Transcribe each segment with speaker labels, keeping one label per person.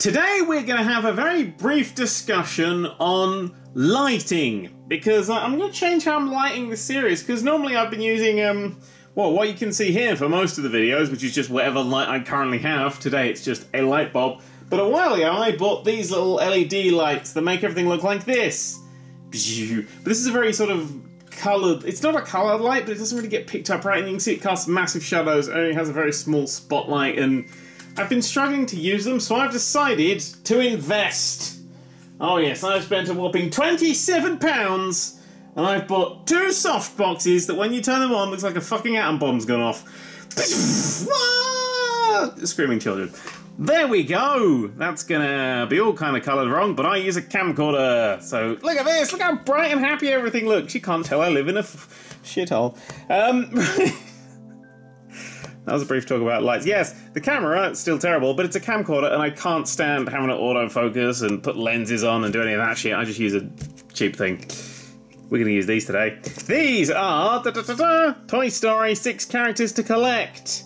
Speaker 1: Today we're going to have a very brief discussion on lighting because I'm going to change how I'm lighting the series because normally I've been using um well what you can see here for most of the videos which is just whatever light I currently have. Today it's just a light bulb. But a while ago I bought these little LED lights that make everything look like this. But this is a very sort of coloured, it's not a coloured light but it doesn't really get picked up right and you can see it casts massive shadows, it only has a very small spotlight and I've been struggling to use them, so I've decided to invest. Oh yes, I've spent a whopping £27 and I've bought two soft boxes that when you turn them on looks like a fucking atom bomb's gone off. Screaming children. There we go! That's gonna be all kind of coloured wrong, but I use a camcorder. So look at this, look how bright and happy everything looks. You can't tell I live in a shithole. Um, That was a brief talk about lights. Yes, the camera, still terrible, but it's a camcorder and I can't stand having to autofocus and put lenses on and do any of that shit. I just use a cheap thing. We're going to use these today. These are da, da, da, Toy Story 6 Characters to Collect.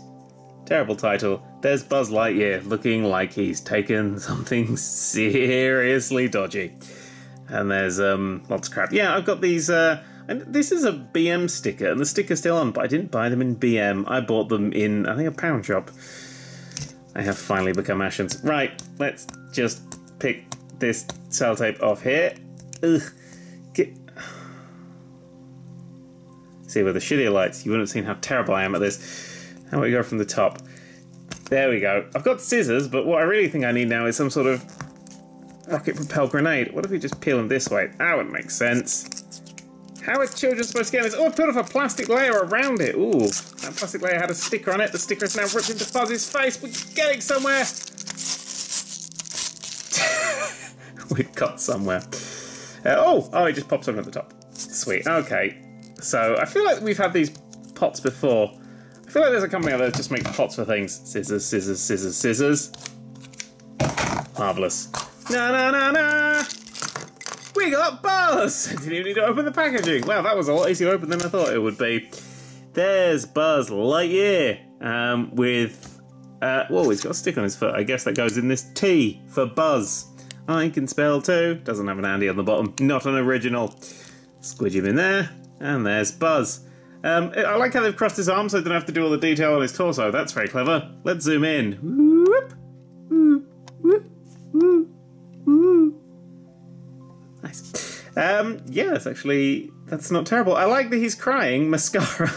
Speaker 1: Terrible title. There's Buzz Lightyear looking like he's taken something seriously dodgy. And there's um, lots of crap. Yeah, I've got these... Uh, and this is a B&M sticker, and the sticker's still on, but I didn't buy them in B&M. I bought them in, I think, a pound shop. I have finally become Ashens. Right, let's just pick this cell sellotape off here. Ugh. Get... See, with the shittier lights, you wouldn't have seen how terrible I am at this. How about we go from the top? There we go. I've got scissors, but what I really think I need now is some sort of rocket propelled grenade. What if we just peel them this way? That would make sense. How are children supposed to get this? Oh, I put off a plastic layer around it. Ooh, that plastic layer had a sticker on it. The sticker is now ripped into Fuzzy's face. We're getting somewhere. We've got somewhere. Uh, oh, oh, it just pops over at the top. Sweet. Okay. So I feel like we've had these pots before. I feel like there's a company out there that just makes pots for things. Scissors, scissors, scissors, scissors. Marvellous. Na na na na! We got Buzz! Didn't even need to open the packaging. Wow, that was a lot easier to open than I thought it would be. There's Buzz Lightyear um, with. Uh, whoa, he's got a stick on his foot. I guess that goes in this T for Buzz. I can spell too. Doesn't have an Andy on the bottom. Not an original. Squidge him in there. And there's Buzz. Um, I like how they've crossed his arms so they don't have to do all the detail on his torso. That's very clever. Let's zoom in. Whoop. Um, yeah, that's actually that's not terrible. I like that he's crying mascara.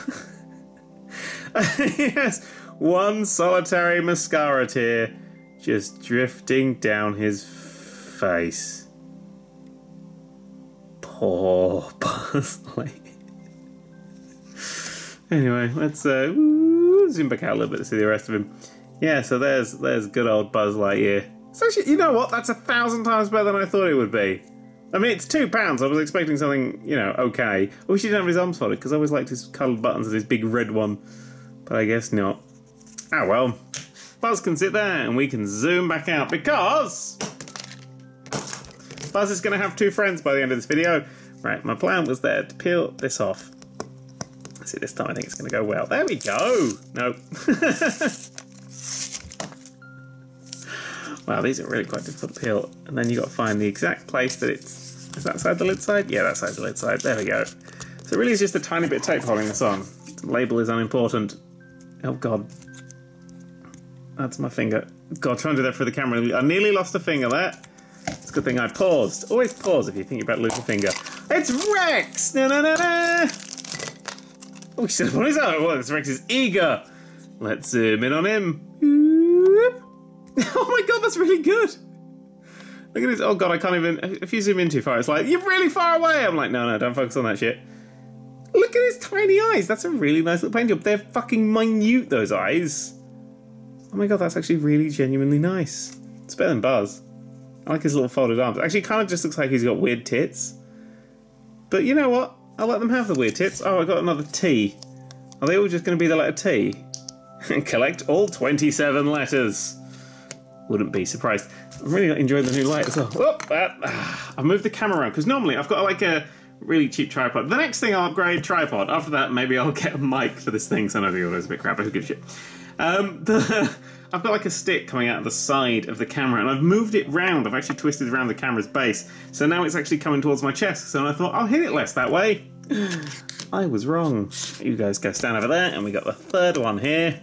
Speaker 1: yes, one solitary mascara tear just drifting down his face. Poor Buzz Anyway, let's uh, zoom back out a little bit to see the rest of him. Yeah, so there's there's good old Buzz Lightyear. It's actually, you know what? That's a thousand times better than I thought it would be. I mean, it's two pounds. I was expecting something, you know, okay. I wish he didn't have his arms folded because I always liked his coloured buttons and his big red one. But I guess not. Ah, well. Buzz can sit there and we can zoom back out because Buzz is going to have two friends by the end of this video. Right, my plan was there to peel this off. See, this time I think it's going to go well. There we go. No. Wow, these are really quite difficult to peel. And then you've got to find the exact place that it's... Is that side the lid side? Yeah, that side the lid side. There we go. So it really is just a tiny bit of tape holding this on. The label is unimportant. Oh, God. That's my finger. God, trying to do that for the camera. I nearly lost a finger there. It's a good thing I paused. Always pause if you think you're about to lose a finger. It's Rex! Na na na na! Oh, said, what is that? Oh, it's Rex's eager. Let's zoom in on him. That's really good. Look at this. Oh god, I can't even. If you zoom in too far, it's like, you're really far away. I'm like, no, no, don't focus on that shit. Look at his tiny eyes. That's a really nice little paint job. They're fucking minute, those eyes. Oh my god, that's actually really genuinely nice. It's better than Buzz. I like his little folded arms. Actually, kind of just looks like he's got weird tits. But you know what? I'll let them have the weird tits. Oh, I got another T. Are they all just going to be the letter T? Collect all 27 letters. Wouldn't be surprised. I'm really enjoying the new light as well. Oh, uh, I've moved the camera around because normally I've got like a really cheap tripod. The next thing I'll upgrade tripod. After that, maybe I'll get a mic for this thing. So I know the audio is a bit crap. Who gives a shit? Um, the, I've got like a stick coming out of the side of the camera and I've moved it round. I've actually twisted around the camera's base. So now it's actually coming towards my chest. So I thought, I'll hit it less that way. I was wrong. You guys go stand over there and we got the third one here.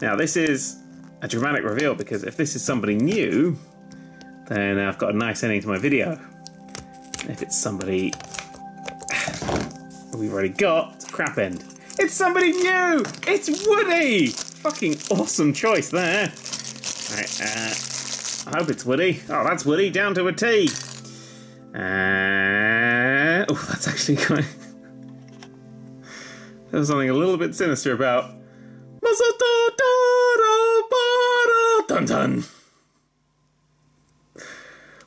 Speaker 1: Now this is a dramatic reveal because if this is somebody new, then I've got a nice ending to my video. If it's somebody we've already got, crap end. It's somebody new! It's Woody! Fucking awesome choice there. Right, uh, I hope it's Woody. Oh, that's Woody, down to a T. Uh, oh, that's actually quite... There's something a little bit sinister about... Dun dun!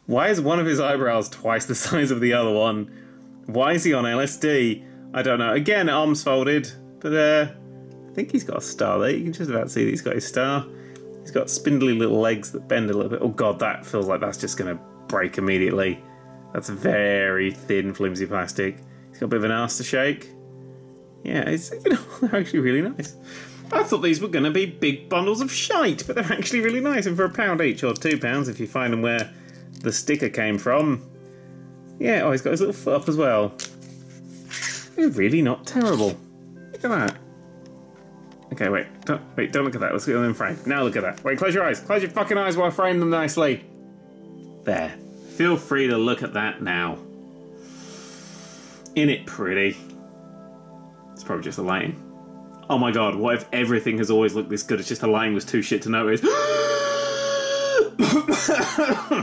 Speaker 1: Why is one of his eyebrows twice the size of the other one? Why is he on LSD? I don't know. Again, arms folded, but uh, I think he's got a star there. You can just about see that he's got his star. He's got spindly little legs that bend a little bit. Oh god, that feels like that's just going to break immediately. That's very thin, flimsy plastic. He's got a bit of an ass to shake. Yeah, it's you know they're actually really nice. I thought these were going to be big bundles of shite, but they're actually really nice. And for a pound each, or two pounds if you find them where the sticker came from. Yeah, oh, he's got his little foot up as well. They're really not terrible. Look at that. Okay, wait, don't, wait, don't look at that. Let's get them in frame. Now look at that. Wait, close your eyes. Close your fucking eyes while I frame them nicely. There. Feel free to look at that now. In it pretty? It's probably just the lighting. Oh my god, what if everything has always looked this good? It's just the lighting was too shit to notice.